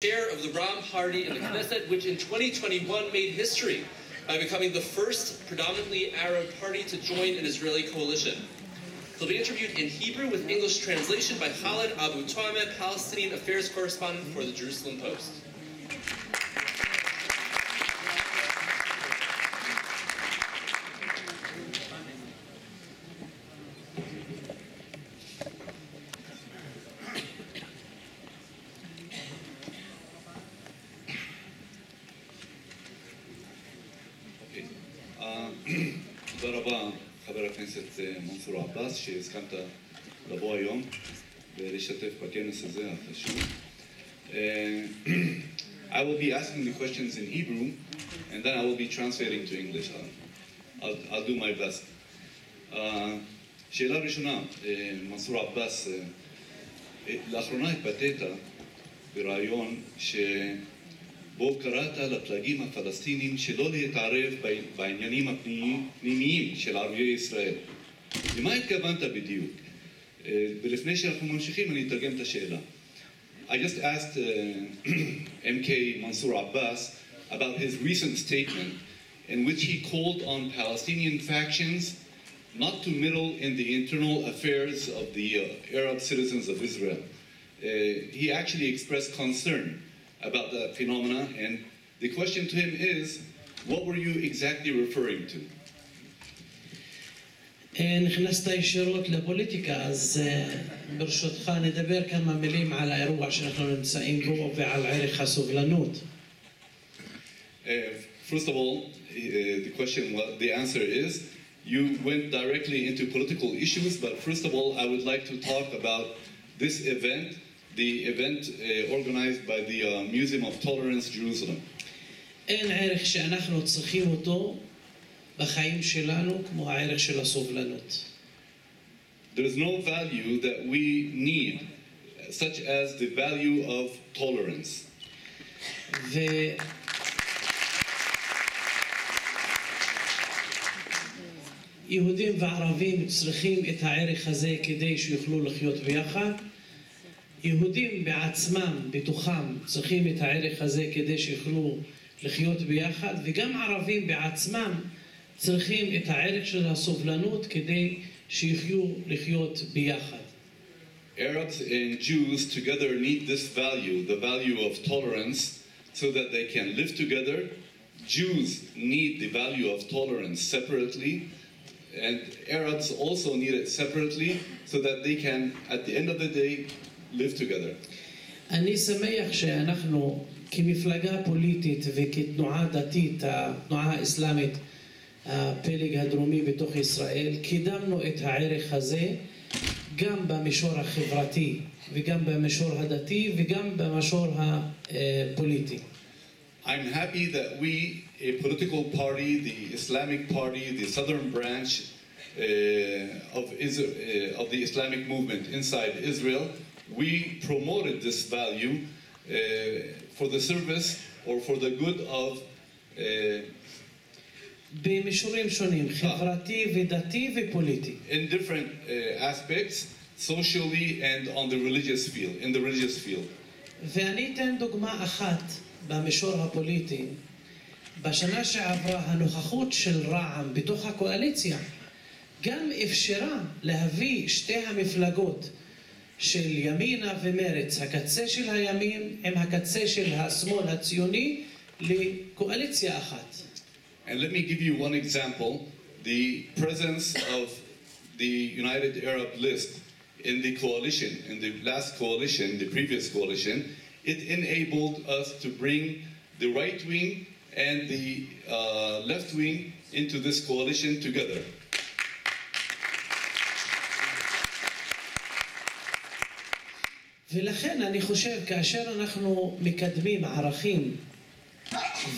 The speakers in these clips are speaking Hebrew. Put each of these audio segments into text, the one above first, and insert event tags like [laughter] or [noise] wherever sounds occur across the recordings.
chair of the Ram Party in the Knesset, which in 2021 made history by becoming the first predominantly Arab party to join an Israeli coalition. He'll be interviewed in Hebrew with English translation by Khaled Abu Toamed, Palestinian affairs correspondent for the Jerusalem Post. תודה רבה, חבר הכנסת אה, מנסור עבאס, שהסכמת לבוא היום ולהשתתף בכנס הזה החשוב. אה, [clears throat] I will be asking the questions in Hebrew, and then I will be translating to English. I'll, I'll, I'll do my best. אה, שאלה ראשונה, אה, מנסור עבאס, לאחרונה התבטאת בריאיון ש... בו קראת לפלגים הפלסטינים שלא להתערב בעניינים הפנימיים של ערביי ישראל. למה התכוונת בדיוק? אה, ולפני שאנחנו ממשיכים אני אתרגם את השאלה. I just asked uh, MK Mansour Abbas about his recent statement in which he called on Palestinian factions not to meddle in the internal affairs of the uh, Arab citizens of Israel. Uh, he actually expressed concern about that phenomena, and the question to him is, what were you exactly referring to? אה, נכנסת ישירות לפוליטיקה, אז אה, ברשותך נדבר כמה מילים על האירוע שאנחנו נמצאים בו ועל ערך הסובלנות. Uh, first of all, uh, the question, what the answer is, you went directly into political issues, but first of all, I would like to talk about this event, the event uh, organized by the uh, Museum of Tolerance Jerusalem. אין ערך שאנחנו צריכים אותו בחיים שלנו כמו הערך של הסובלנות. There is no value that we need, such as the value of tolerance. ויהודים וערבים צריכים את הערך הזה כדי שיוכלו לחיות ביחד. יהודים בעצמם, בתוכם, צריכים את הערך הזה כדי שיוכלו לחיות ביחד, וגם ערבים בעצמם צריכים את הערך של הסובלנות כדי שיחיו לחיות ביחד. Arabs and Jews together need this value, the value of tolerance, so that they can live together. Jews need the value of tolerance separately, and Arabs also need it separately, so that they can, at the end of the day, live together. אני שמח שאנחנו כמפלגה פוליטית וכתנועה דתית, התנועה האסלאמית, הפלג הדרומי בתוך ישראל, קידמנו את הערך הזה גם במישור החברתי וגם במישור הדתי וגם במישור הפוליטי. I'm happy that we, a political party, the Islamic Party, the southern branch uh, of, Isra- uh, of the Islamic movement inside Israel, we promoted this value uh, for the service or for the good of uh, במישורים שונים, חברתי ודתי ופוליטי. in different uh, aspects, socially and on the religious field, in the religious field. ואני אתן דוגמה אחת במישור הפוליטי. בשנה שעברה הנוכחות של רע"מ בתוך הקואליציה גם אפשרה להביא שתי המפלגות של ימינה ומרץ, הקצה של הימין עם הקצה של השמאל הציוני, לקואליציה אחת. And let me give you one example. The presence of the United Arab List in the coalition, in the last coalition, the previous coalition, it enabled us to bring the right wing and the uh, left wing into this coalition together. ולכן אני חושב, כאשר אנחנו מקדמים ערכים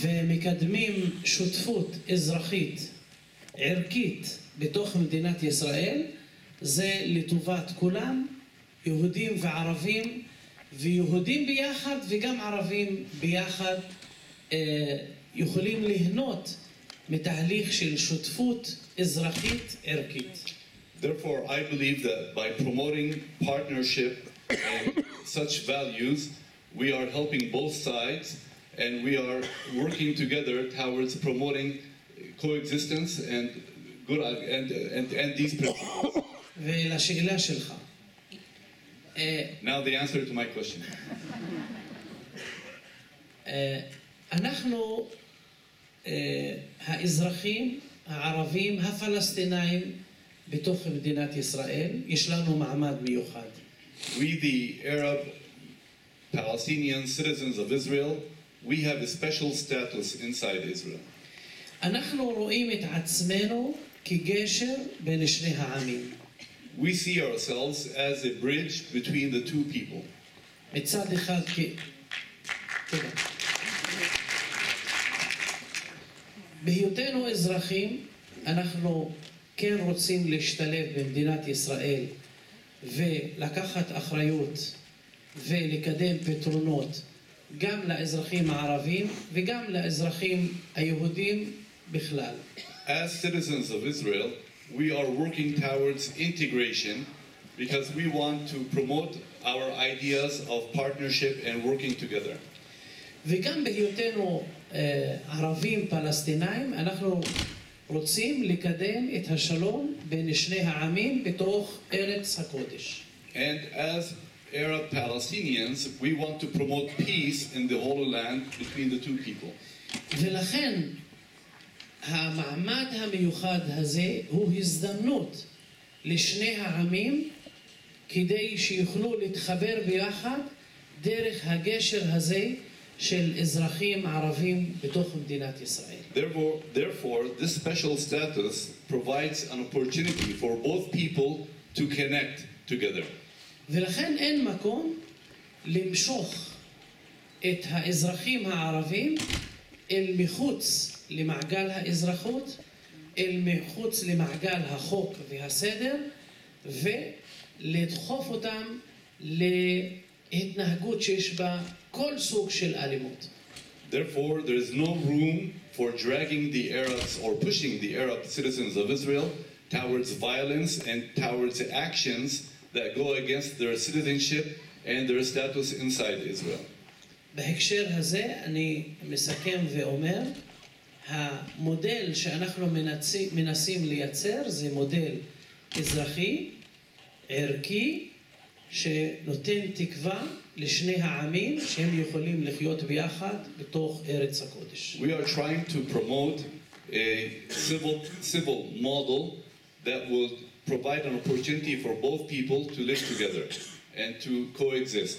ומקדמים שותפות אזרחית ערכית בתוך מדינת ישראל, זה לטובת כולם, יהודים וערבים, ויהודים ביחד וגם ערבים ביחד אה, יכולים ליהנות מתהליך של שותפות אזרחית ערכית. Therefore, I believe that by promoting partnership such values, we are helping both sides and we are working together towards promoting coexistence and good and, and, and these principles. ולשאלה שלך, אה, Now the answer to my question. אה, אנחנו, אה, האזרחים הערבים הפלסטינאים בתוך מדינת ישראל, יש לנו מעמד מיוחד. We, the Arab Palestinian citizens of Israel, we have a special status inside Israel. אנחנו רואים את עצמנו כגשר בין שני העמים. We see ourselves as a bridge between the two people. מצד אחד כ... תודה. בהיותנו אזרחים, אנחנו כן רוצים להשתלב במדינת ישראל ולקחת אחריות ולקדם פתרונות גם לאזרחים הערבים וגם לאזרחים היהודים בכלל. As citizens of Israel, we are working towards integration because we want to promote our ideas of partnership and working together. וגם בהיותנו אה, ערבים פלסטינאים, אנחנו רוצים לקדם את השלום בין שני העמים בתוך ארץ הקודש. And as Arab Palestinians, we want to promote peace in the Holy Land between the two people. ולכן המעמד המיוחד הזה הוא הזדמנות לשני העמים כדי שיוכלו להתחבר ביחד דרך הגשר הזה של אזרחים ערבים בתוך מדינת ישראל. Therefore, therefore, this special status provides an opportunity for both people to connect together. ולכן אין מקום למשוך את האזרחים הערבים אל מחוץ למעגל האזרחות, אל מחוץ למעגל החוק והסדר, ולדחוף אותם להתנהגות שיש בה כל סוג של אלימות. Therefore, there is no room for dragging the Arabs or pushing the Arab citizens of Israel towards violence and towards actions that go against their citizenship and their status inside Israel. בהקשר הזה אני מסכם ואומר, המודל שאנחנו מנסים, מנסים לייצר זה מודל אזרחי, ערכי, שנותן תקווה לשני העמים שהם יכולים לחיות ביחד בתוך ארץ הקודש. We are trying to promote a civil, civil model that will provide an opportunity for both people to live together and to coexist.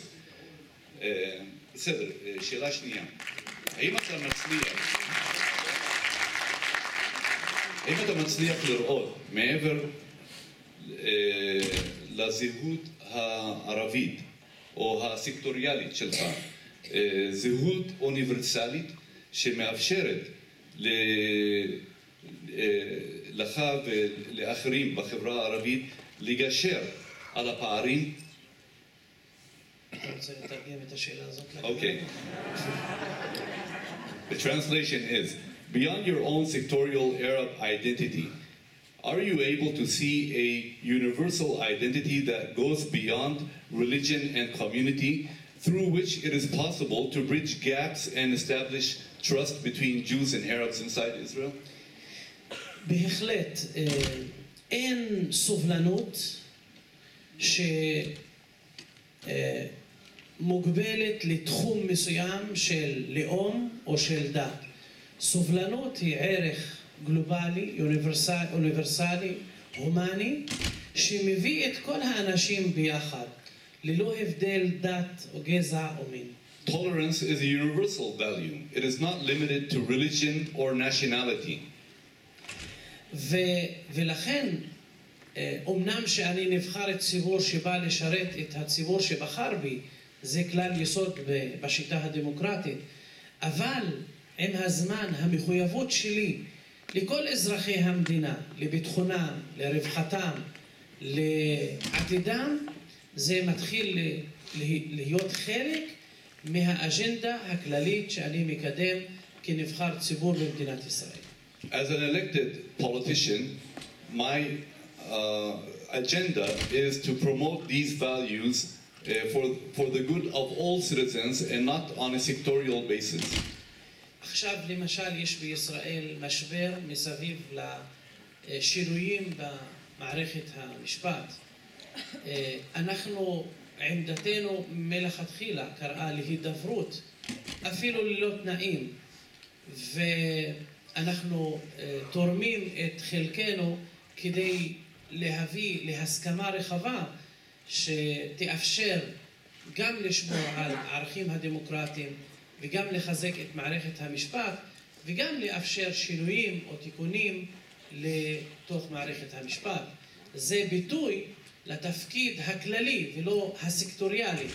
אה, בסדר, אה, שאלה שנייה. האם אתה מצליח, האם אתה מצליח לראות מעבר אה, לזהות הערבית או הסקטוריאלית שלך, אה, זהות אוניברסלית שמאפשרת ל- אה, לך ולאחרים בחברה הערבית לגשר על הפערים? Okay. The translation is Beyond your own sectorial Arab identity, are you able to see a universal identity that goes beyond religion and community, through which it is possible to bridge gaps and establish trust between Jews and Arabs inside Israel? בהחלט, אה, אין סובלנות שמוגבלת לתחום מסוים של לאום או של דת. סובלנות היא ערך גלובלי, אוניברסלי, אוניברסלי הומני, שמביא את כל האנשים ביחד, ללא הבדל דת או גזע או מין. Tolerance is a universal value. It is not limited to religion or nationality. ו, ולכן, אה, אומנם שאני נבחר ציבור שבא לשרת את הציבור שבחר בי, זה כלל יסוד בשיטה הדמוקרטית, אבל עם הזמן המחויבות שלי לכל אזרחי המדינה, לביטחונם, לרווחתם, לעתידם, זה מתחיל להיות חלק מהאג'נדה הכללית שאני מקדם כנבחר ציבור במדינת ישראל. As an elected politician, my uh, agenda is to promote these values for, for the good of all citizens and not on a sectorial basis. עכשיו למשל יש בישראל משבר מסביב לשינויים במערכת המשפט. אה, אנחנו, עמדתנו מלכתחילה קראה להידברות, אפילו ללא תנאים, ואנחנו אה, תורמים את חלקנו כדי להביא להסכמה רחבה שתאפשר גם לשמור על הערכים הדמוקרטיים וגם לחזק את מערכת המשפט וגם לאפשר שינויים או תיקונים לתוך מערכת המשפט. זה ביטוי לתפקיד הכללי ולא הסקטוריאלי.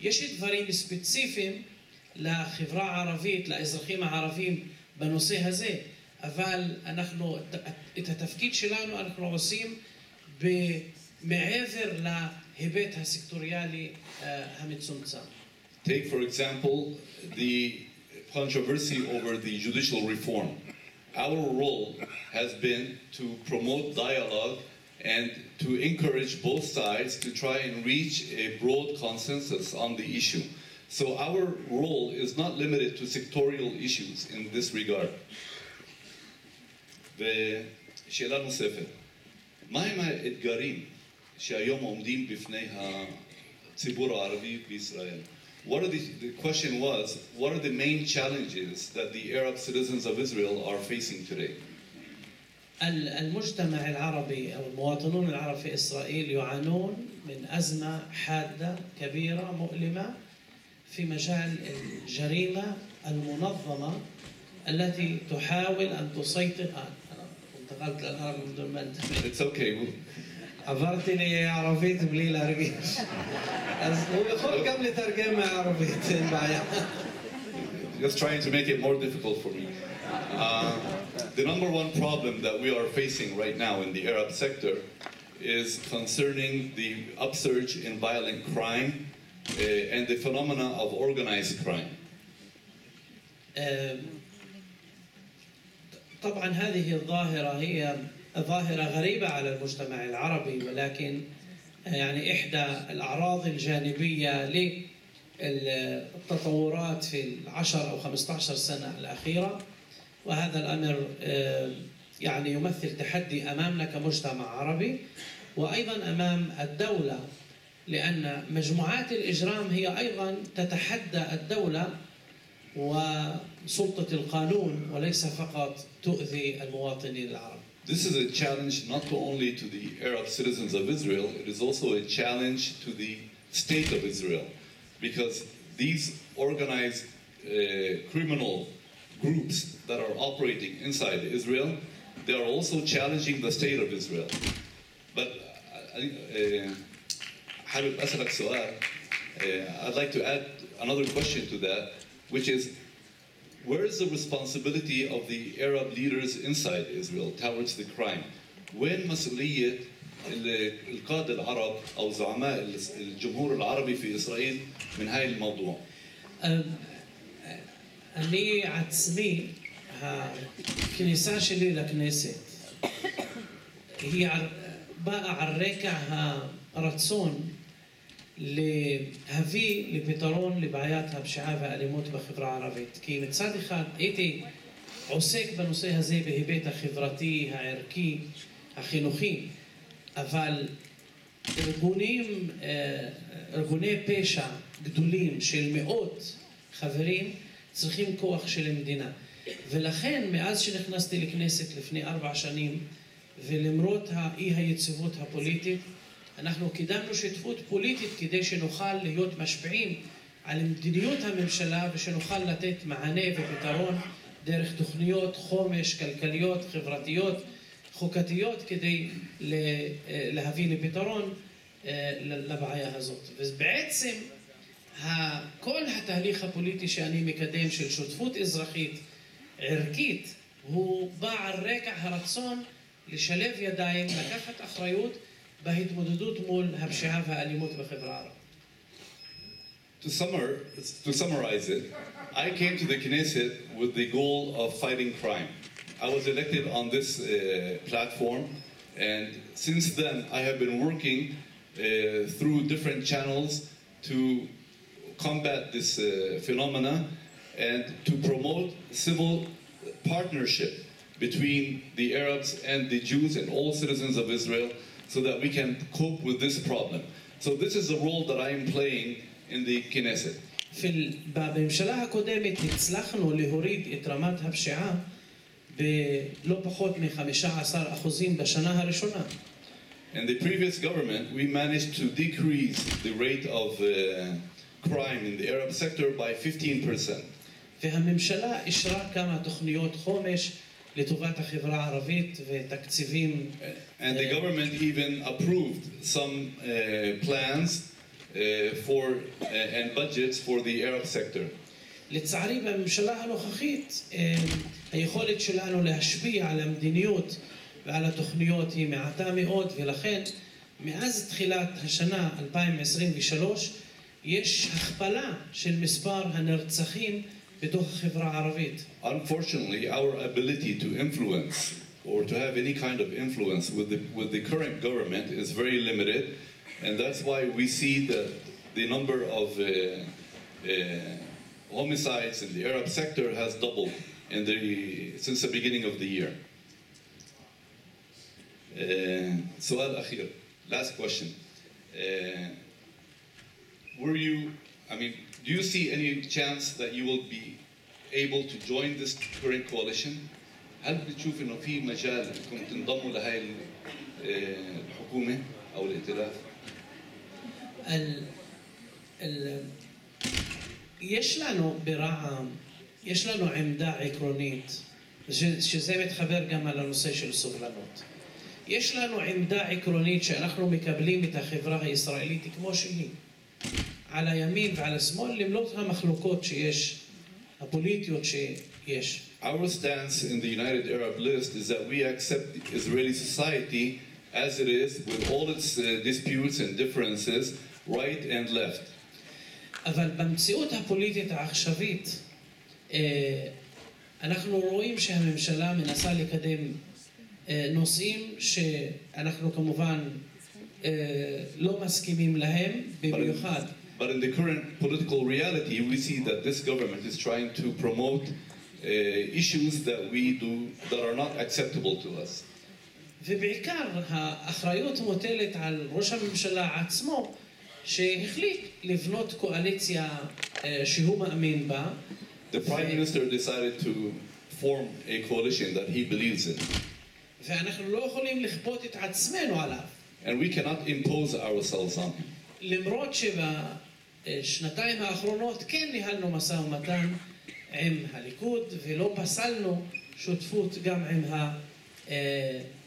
יש דברים ספציפיים לחברה הערבית, לאזרחים הערבים בנושא הזה, אבל אנחנו, את התפקיד שלנו אנחנו עושים מעבר להיבט הסקטוריאלי המצומצם. Take, for example, the controversy over the judicial reform. Our role has been to promote dialogue and to encourage both sides to try and reach a broad consensus on the issue. So our role is not limited to sectorial issues in this regard. ושאלה נוספת, מהם האתגרים שהיום עומדים בפני הציבור הערבי בישראל? What are the, the question was, what are the main challenges that the Arab citizens of Israel are facing today? المجتمع العربي أو المواطنون العرب في إسرائيل يعانون من أزمة حادة كبيرة مؤلمة في مجال الجريمة المنظمة التي تحاول أن تسيطر آه انتقلت للعربي بدون ما انتبه It's okay. عبرتني عرفيت بلي العربيش كم قبل ترجمة بعيا Just trying to make it more difficult for me. Uh, the number one problem that we are facing right now in the Arab sector is concerning the upsurge in violent crime uh, and the phenomena of organized crime. طبعا هذه الظاهرة هي ظاهرة غريبة على المجتمع العربي ولكن يعني إحدى الأعراض الجانبية للتطورات في العشر أو 15 سنة الأخيرة. وهذا الأمر يعني يمثل تحدي أمامنا كمجتمع عربي وأيضا أمام الدولة لأن مجموعات الإجرام هي أيضا تتحدى الدولة وسلطة القانون وليس فقط تؤذي المواطنين العرب. This is a challenge not only to the Arab citizens of Israel, it is also a challenge to the state of Israel, because these organized uh, criminal groups that are operating inside Israel, they are also challenging the state of Israel. But uh, uh I'd like to add another question to that, which is where is the responsibility of the Arab leaders inside Israel towards the crime? وين مسؤولية القادة العرب أو زعماء الجمهور العربي في إسرائيل من هاي الموضوع؟ אני עצמי, הכניסה שלי לכנסת היא באה על רקע הרצון להביא לפתרון לבעיית הפשיעה והאלימות בחברה הערבית. כי מצד אחד הייתי עוסק בנושא הזה בהיבט החברתי, הערכי, החינוכי, אבל ארגונים, ארגוני פשע גדולים של מאות חברים צריכים כוח של מדינה. ולכן, מאז שנכנסתי לכנסת לפני ארבע שנים, ולמרות האי היציבות הפוליטית, אנחנו קידמנו שותפות פוליטית כדי שנוכל להיות משפיעים על מדיניות הממשלה ושנוכל לתת מענה ופתרון דרך תוכניות חומש כלכליות, חברתיות, חוקתיות, כדי להביא לפתרון לבעיה הזאת. ובעצם כל התהליך הפוליטי שאני מקדם של שותפות אזרחית ערכית, הוא בא על רקע הרצון לשלב ידיים, לקחת אחריות בהתמודדות מול הפשיעה והאלימות בחברה הערבית. To, summer, to summarize it, I came to the Knesset with the goal of fighting crime. I was elected on this uh, platform, and since then I have been working uh, through different channels to combat this uh, phenomena and to promote civil partnership between the Arabs and the Jews and all citizens of Israel so that we can cope with this problem. So this is the role that I am playing in the Knesset. في בממשלה הקודמת הצלחנו להוריד את רמת הפשיעה בלא פחות מ-15% בשנה הראשונה. In the previous government, we managed to decrease the rate of uh, crime in the Arab sector by 15%. והממשלה אישרה כמה תוכניות חומש לטובת החברה הערבית ותקציבים. And the government even approved some uh, plans uh, for uh, and budgets for the Arab sector. לצערי בממשלה הנוכחית אה, היכולת שלנו להשפיע על המדיניות ועל התוכניות היא מעטה מאוד ולכן מאז תחילת השנה 2023 יש הכפלה של מספר הנרצחים خبرة عربية. Unfortunately, our ability to influence or to have any kind of influence with the, with the current government is very limited, and that's why we see that the number of uh, uh, homicides in the Arab sector has doubled in the, since the beginning of the year. Uh, سؤال أخير last question uh, were you I mean do you see any chance that you will be able to join this current coalition? هل بتشوف انه في مجال انكم تنضموا لهي ال- آه، الحكومه او الائتلاف؟ ال... ال... יש לנו ברע"מ, יש לנו עמדה עקרונית, ש... שזה מתחבר גם על הנושא של סובלנות. יש לנו עמדה עקרונית שאנחנו מקבלים את החברה הישראלית כמו שהיא, על הימין ועל השמאל, למרות המחלוקות שיש, הפוליטיות שיש. Our stance in the United Arab List is that we accept Israeli society as it is with all its uh, disputes and differences, right and left. אבל במציאות הפוליטית העכשווית, אה, אנחנו רואים שהממשלה מנסה לקדם אה, נושאים שאנחנו כמובן אה, לא מסכימים להם, במיוחד But in the current political reality, we see that this government is trying to promote uh, issues that we do that are not acceptable to us. ובעיקר האחריות מוטלת על ראש הממשלה עצמו, שהחליט לבנות קואליציה אה, שהוא מאמין בה, The prime minister decided to form a coalition that he believes in, ואנחנו לא יכולים לכפות את עצמנו עליו. and we cannot impose ourselves on him. למרות שבשנתיים האחרונות כן ניהלנו משא ומתן עם הליכוד ולא פסלנו שותפות גם עם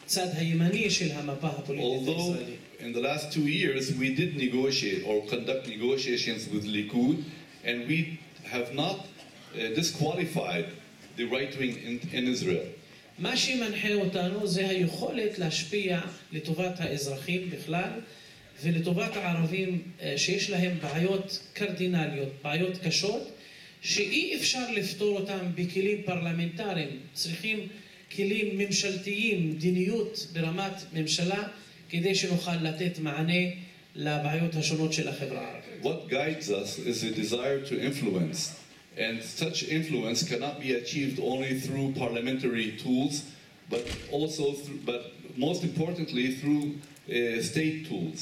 הצד הימני של המפה הפוליטית Although הישראלית. in the last two years we did negotiate or conduct negotiations with Likud, and we have not uh, disqualified the right wing in, in Israel. מה שמנחה אותנו זה היכולת להשפיע לטובת האזרחים בכלל ולטובת הערבים אה, שיש להם בעיות קרדינליות, בעיות קשות, שאי אפשר לפתור אותם בכלים פרלמנטריים. צריכים כלים ממשלתיים, מדיניות ברמת ממשלה, כדי שנוכל לתת מענה לבעיות השונות של החברה הערבית. What guides us is a desire to influence, and such influence cannot be achieved only through parliamentary tools, but also, through, but most importantly, through uh, state tools.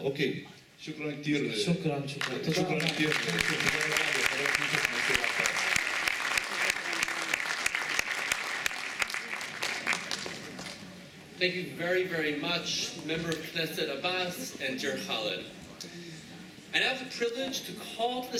اوكي شكرا كثير شكرا شكرا شكرا كثير Thank you very, very much, Member of Knesset Abbas and Dear Khalid. I have the privilege to call to the